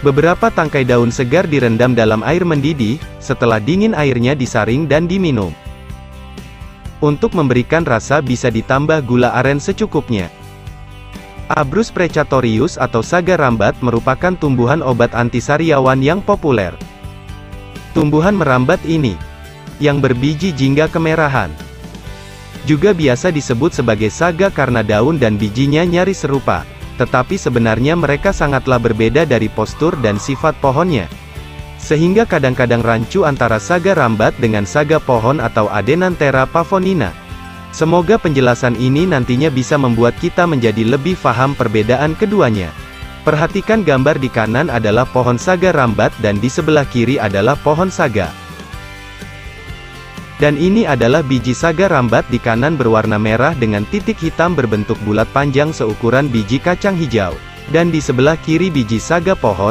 Beberapa tangkai daun segar direndam dalam air mendidih, setelah dingin airnya disaring dan diminum. Untuk memberikan rasa bisa ditambah gula aren secukupnya. Abrus precatorius atau saga rambat merupakan tumbuhan obat antisariawan yang populer. Tumbuhan merambat ini, yang berbiji jingga kemerahan, juga biasa disebut sebagai saga karena daun dan bijinya nyaris serupa tetapi sebenarnya mereka sangatlah berbeda dari postur dan sifat pohonnya. Sehingga kadang-kadang rancu antara saga rambat dengan saga pohon atau Adenanthera pavonina. Semoga penjelasan ini nantinya bisa membuat kita menjadi lebih paham perbedaan keduanya. Perhatikan gambar di kanan adalah pohon saga rambat dan di sebelah kiri adalah pohon saga. Dan ini adalah biji saga rambat di kanan berwarna merah dengan titik hitam berbentuk bulat panjang seukuran biji kacang hijau. Dan di sebelah kiri biji saga pohon,